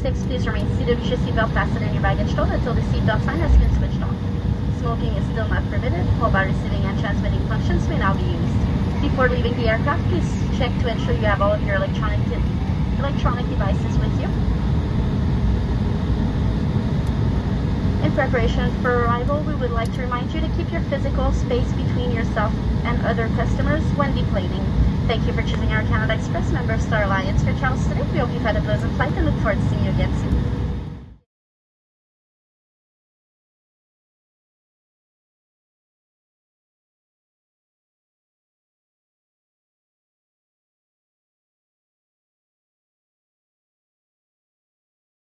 6, please remain seated with your seatbelt fastened and your baggage stowed until the seatbelt sign has been switched on. Smoking is still not permitted. Mobile receiving and transmitting functions may now be used. Before leaving the aircraft, please check to ensure you have all of your electronic, electronic devices with you. In preparation for arrival, we would like to remind you to keep your physical space between yourself and other customers when deplaning. Thank you for choosing Air Canada Express, member Star Alliance for Charles today. We hope you've had a pleasant flight and look forward to seeing you again soon.